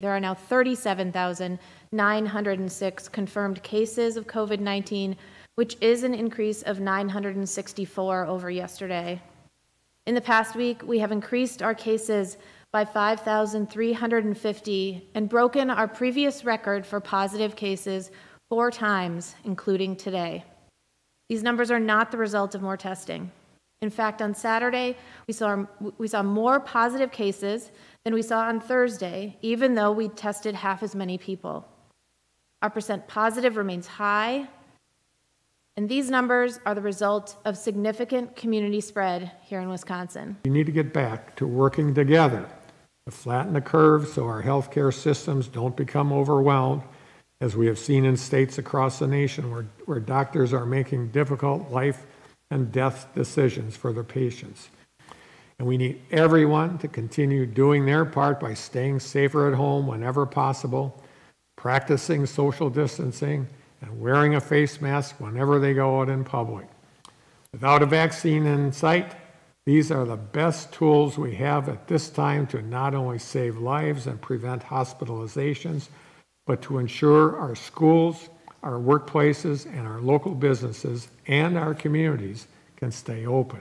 There are now 37,906 confirmed cases of COVID 19, which is an increase of 964 over yesterday. In the past week, we have increased our cases by 5,350 and broken our previous record for positive cases four times, including today. These numbers are not the result of more testing. In fact, on Saturday, we saw, we saw more positive cases than we saw on Thursday, even though we tested half as many people. Our percent positive remains high, and these numbers are the result of significant community spread here in Wisconsin. We need to get back to working together to flatten the curve so our healthcare systems don't become overwhelmed, as we have seen in states across the nation where, where doctors are making difficult life and death decisions for their patients. And we need everyone to continue doing their part by staying safer at home whenever possible, practicing social distancing, and wearing a face mask whenever they go out in public. Without a vaccine in sight, these are the best tools we have at this time to not only save lives and prevent hospitalizations, but to ensure our schools, our workplaces, and our local businesses and our communities can stay open.